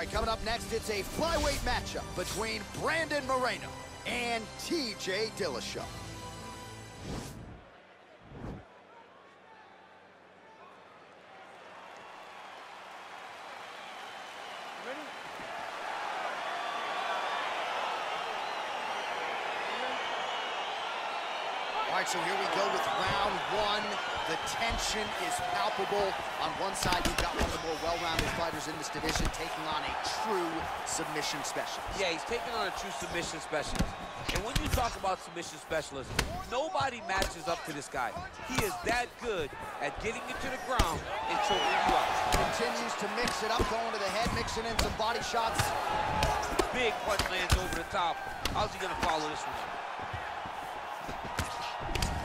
right, coming up next, it's a flyweight matchup between Brandon Moreno and TJ Dillashaw. Right, so here we go with round one. The tension is palpable. On one side, you've got one of the more well-rounded fighters in this division taking on a true submission specialist. Yeah, he's taking on a true submission specialist. And when you talk about submission specialists, nobody matches up to this guy. He is that good at getting you to the ground and choking you out. Continues to mix it up, going to the head, mixing in some body shots. Big punch lands over the top. How's he gonna follow this one?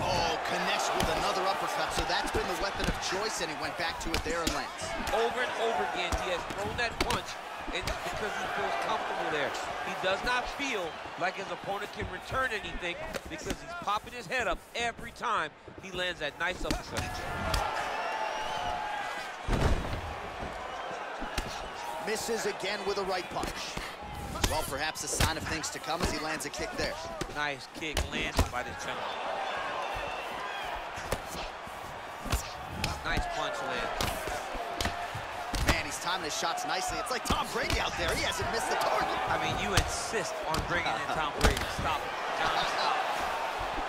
Oh, connects with another uppercut, so that's been the weapon of choice, and he went back to it there and lands. Over and over again, he has thrown that punch and because he feels comfortable there. He does not feel like his opponent can return anything because he's popping his head up every time he lands that nice uppercut. Misses again with a right punch. Well, perhaps a sign of things to come as he lands a kick there. Nice kick landed by this gentleman. His shots nicely. It's like Tom Brady out there. He hasn't missed the target. I mean, you insist on bringing in Tom Brady. Stop it. John, stop.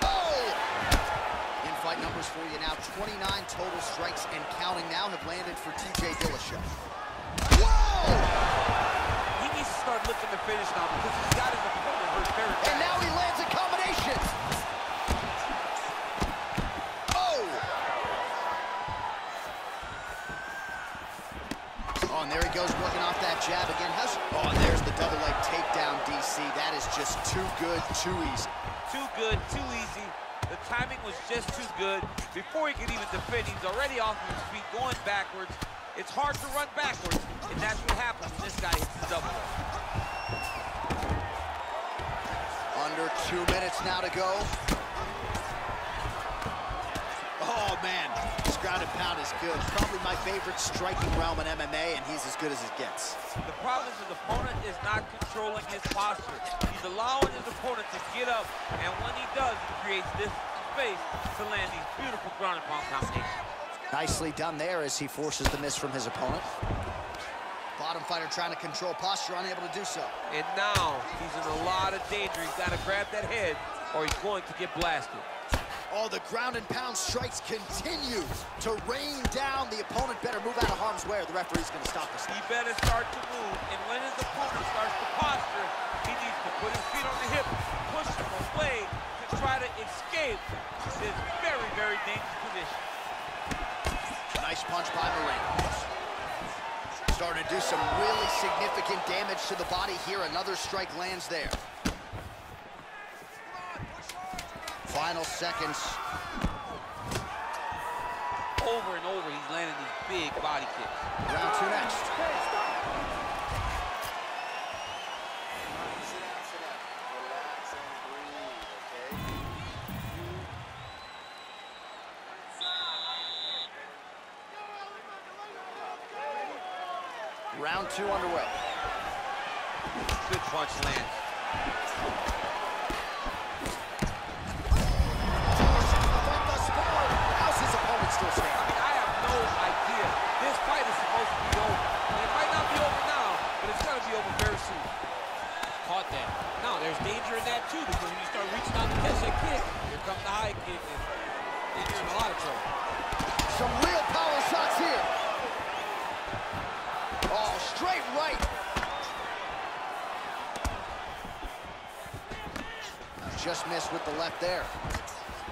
Oh! In fight numbers for you now, 29 total strikes and counting now have landed for TJ Dillashaw. Whoa! He needs to start looking to finish now because he's got his opponent hurt very bad. And now he lands a There he goes working off that jab again. How's, oh, and there's the double leg takedown, DC. That is just too good, too easy. Too good, too easy. The timing was just too good. Before he could even defend, he's already off of his feet, going backwards. It's hard to run backwards, and that's what happens when this guy hits the double leg. Under two minutes now to go. Is good. Probably my favorite striking realm in MMA, and he's as good as it gets. The problem is his opponent is not controlling his posture. He's allowing his opponent to get up, and when he does, he creates this space to land these beautiful ground and pound combinations. Nicely done there as he forces the miss from his opponent. Bottom fighter trying to control posture, unable to do so. And now he's in a lot of danger. He's got to grab that head or he's going to get blasted. Oh, the ground and pound strikes continue to rain down. The opponent better move out of harm's way or the referee's going to stop this. He better start to move. And when his opponent starts to posture, he needs to put his feet on the hip, push him away to try to escape this very, very dangerous position. Nice punch by Moreno. Starting to do some really significant damage to the body here. Another strike lands there. Final seconds. Over and over, he's landing these big body kicks. Round two next. Round two underway. Good punch lands. There's danger in that, too, because when you start reaching out to catch that kick, here comes the high kick, and then you're in a lot of trouble. Some real power shots here. Oh, straight right. Just missed with the left there.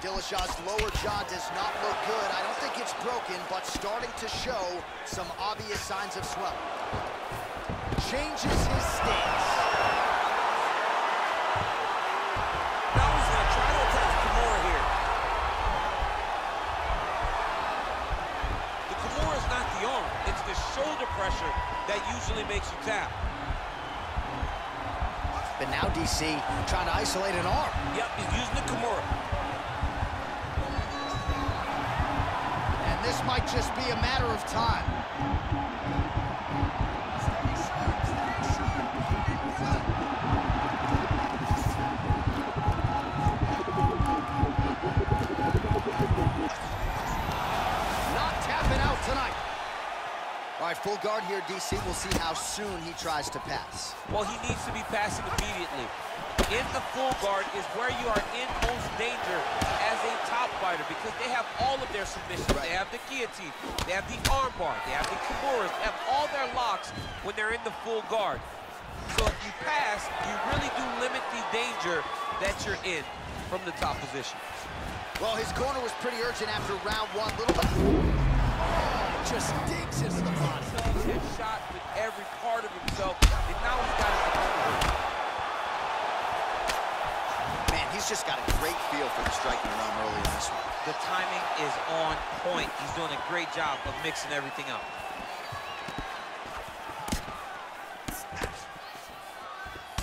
Dillashaw's lower jaw does not look good. I don't think it's broken, but starting to show some obvious signs of swelling. Changes his stance. Tap. But now DC trying to isolate an arm. Yep, he's using the Kimura. And this might just be a matter of time. Not full guard here, DC. We'll see how soon he tries to pass. Well, he needs to be passing immediately. In the full guard is where you are in most danger as a top fighter because they have all of their submissions. Right. They have the guillotine, they have the armbar, they have the kimuras, they have all their locks when they're in the full guard. So if you pass, you really do limit the danger that you're in from the top position. Well, his corner was pretty urgent after round one. Little just digs into the body. Suggs shot with every part of himself, and now he's got his opponent. Man, he's just got a great feel for the striking realm early in this one. The timing is on point. He's doing a great job of mixing everything up.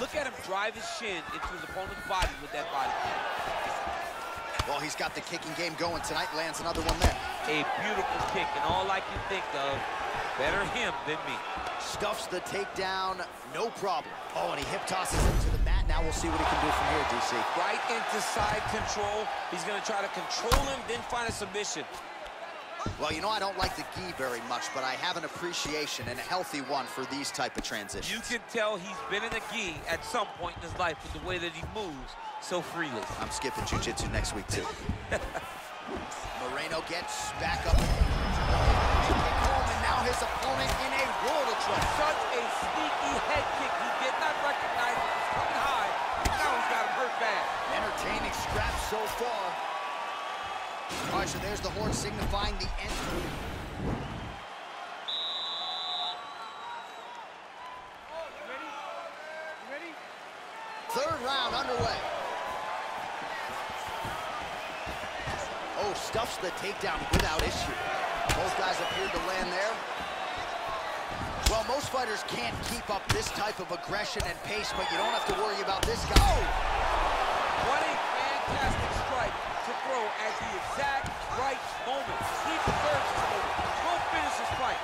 Look at him drive his shin into his opponent's body with that body kick. Well, he's got the kicking game going tonight. Lands another one there. A beautiful kick, and all I can think of, better him than me. Stuffs the takedown, no problem. Oh, and he hip tosses him to the mat. Now we'll see what he can do from here, DC. Right into side control. He's gonna try to control him, then find a submission. Well, you know I don't like the gi very much, but I have an appreciation and a healthy one for these type of transitions. You can tell he's been in a gi at some point in his life with the way that he moves so freely. I'm skipping jujitsu next week, too. Moreno gets back up. And now his opponent in a world of trouble. Such a sneaky head kick. He did not recognize it was coming high, now he's got him hurt bad. Entertaining scrap so far. All right, so there's the horn signifying the end. Oh, Third round underway. Stuffs the takedown without issue. Both guys appeared to land there. Well, most fighters can't keep up this type of aggression and pace, but you don't have to worry about this guy. Oh! What a fantastic strike to throw at the exact right moment. He deserves this moment. Go finish this fight.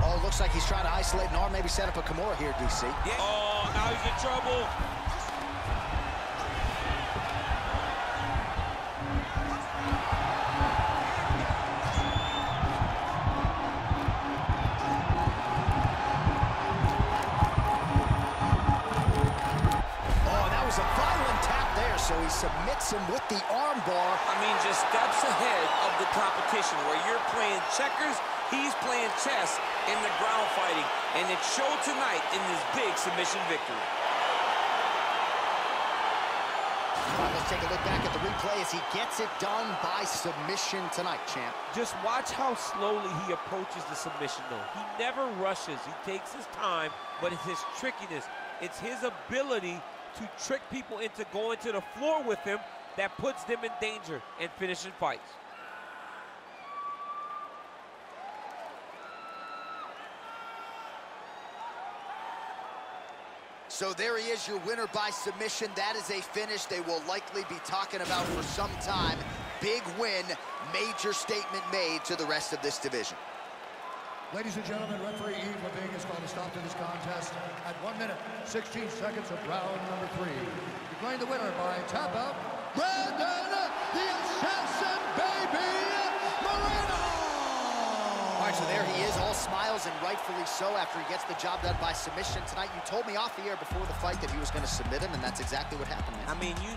Oh, looks like he's trying to isolate an arm, maybe set up a Kimura here, DC. Yeah. Oh, now he's in trouble. Him with the armbar. I mean, just steps ahead of the competition. Where you're playing checkers, he's playing chess in the ground fighting. And it showed tonight in this big submission victory. All right, let's take a look back at the replay as he gets it done by submission tonight, champ. Just watch how slowly he approaches the submission, though. He never rushes. He takes his time, but it's his trickiness. It's his ability to trick people into going to the floor with him that puts them in danger and finishing fights. So there he is, your winner by submission. That is a finish they will likely be talking about for some time. Big win, major statement made to the rest of this division. Ladies and gentlemen, referee Yves Lavigne has called a stop to this contest at 1 minute, 16 seconds of round number three. Declaring the winner by tap out, Brandon the Assassin Baby Moreno! All right, so there he is, all smiles and rightfully so after he gets the job done by submission tonight. You told me off the air before the fight that he was going to submit him, and that's exactly what happened, man. I mean, you